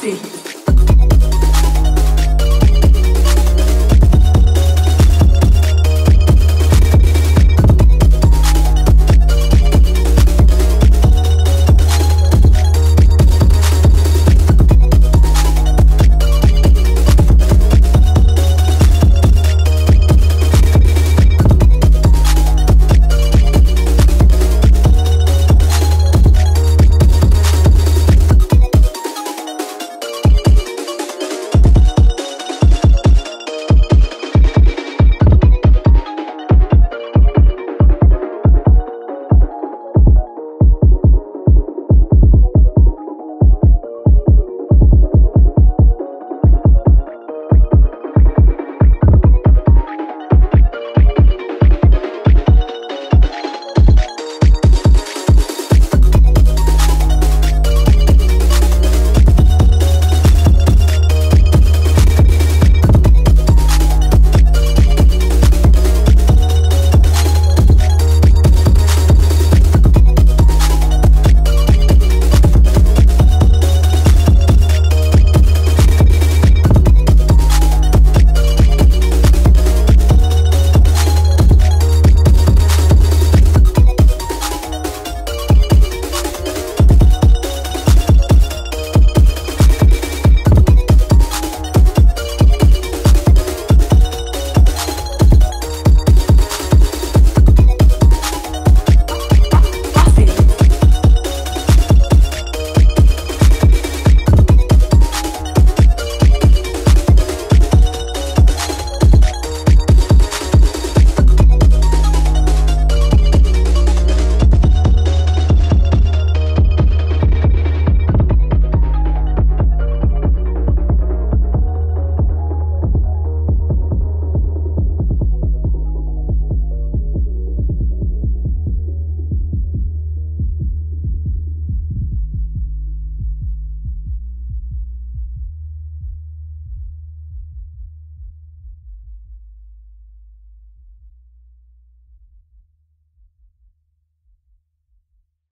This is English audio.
See.